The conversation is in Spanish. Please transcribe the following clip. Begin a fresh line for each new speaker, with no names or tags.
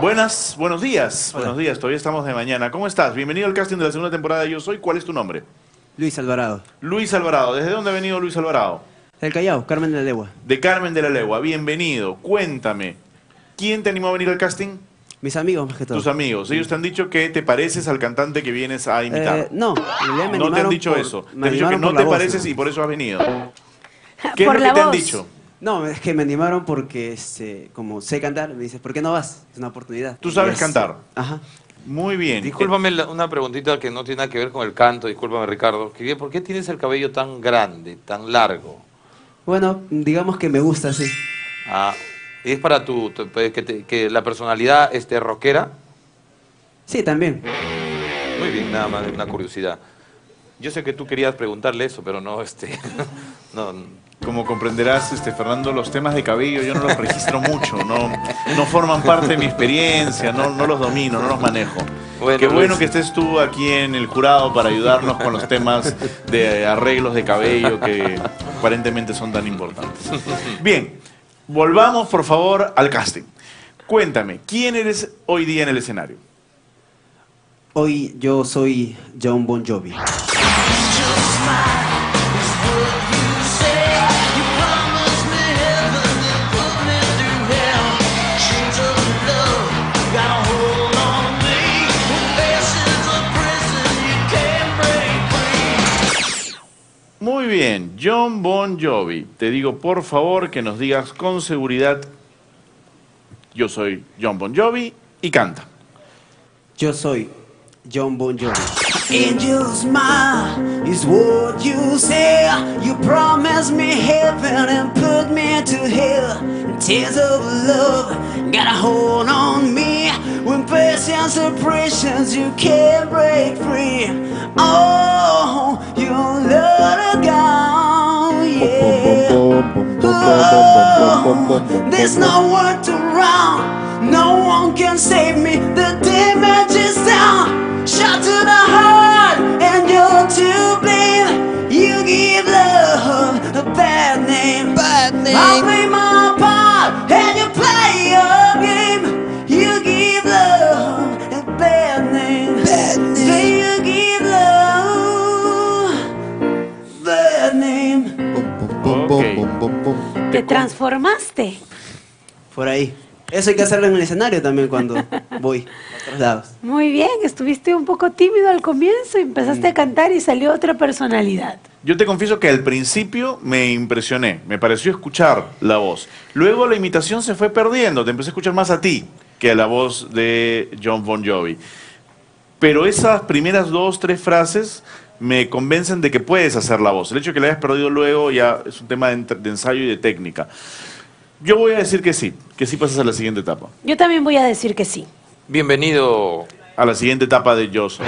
Buenas, buenos días, buenos días, todavía estamos de mañana. ¿Cómo estás? Bienvenido al casting de la segunda temporada de Yo Soy. ¿Cuál es tu nombre?
Luis Alvarado.
Luis Alvarado. ¿Desde dónde ha venido Luis Alvarado?
Del Callao, Carmen de la Legua.
De Carmen de la Legua. Bienvenido. Cuéntame, ¿quién te animó a venir al casting?
Mis amigos, más que todo.
Tus amigos. Ellos te han dicho que te pareces al cantante que vienes a imitar.
Eh, no, me
no te han dicho
por-
eso. Te han dicho que no te
voz,
pareces
¿no?
y por eso has venido. ¿Qué
Por
es lo
la
que te han dicho?
No, es que me animaron porque, este, como sé cantar, me dices, ¿por qué no vas? Es una oportunidad.
Tú sabes
Y es-
cantar.
Ajá.
Muy bien.
Discúlpame la- una preguntita que no tiene nada que ver con el canto, discúlpame Ricardo. ¿Por qué tienes el cabello tan grande, tan largo?
Bueno, digamos que me gusta, sí.
Ah, ¿Es para tu, tu- que, te- que la personalidad este, rockera?
Sí, también.
Muy bien, nada más una curiosidad. Yo sé que tú querías preguntarle eso, pero no, este, no,
Como comprenderás, este, Fernando, los temas de cabello yo no los registro mucho, no, no forman parte de mi experiencia, no, no los domino, no los manejo.
Bueno,
Qué bueno
Luis.
que estés tú aquí en el jurado para ayudarnos con los temas de arreglos de cabello que aparentemente son tan importantes. Bien, volvamos por favor al casting. Cuéntame, ¿quién eres hoy día en el escenario?
Hoy yo soy John Bon Jovi.
Bien, John Bon Jovi. Te digo por favor que nos digas con seguridad, yo soy John Bon Jovi y canta.
Yo soy John Bon Jovi.
Angel's smile is what you say. You promised me heaven and put me to hell. Tears of love got a hold on me. When patience oppressions you can't break free. Oh, There's nowhere to run. No one can save me. The damage is done. Shot to the heart, and you're to blame. You give love a bad name. Bad name.
Te transformaste.
Por ahí. Eso hay que hacerlo en el escenario también cuando voy a otros lados.
Muy bien, estuviste un poco tímido al comienzo y empezaste
Mm.
a cantar y salió otra personalidad.
Yo te confieso que al principio me impresioné, me pareció escuchar la voz. Luego la imitación se fue perdiendo, te empecé a escuchar más a ti que a la voz de John Bon Jovi. Pero esas primeras dos, tres frases me convencen de que puedes hacer la voz. El hecho de que la hayas perdido luego ya es un tema de, ensayo y de técnica. Yo voy a decir que sí, que sí pasas a la siguiente etapa.
Yo también voy a decir que sí.
bienvenido
A la siguiente etapa de Yo Soy.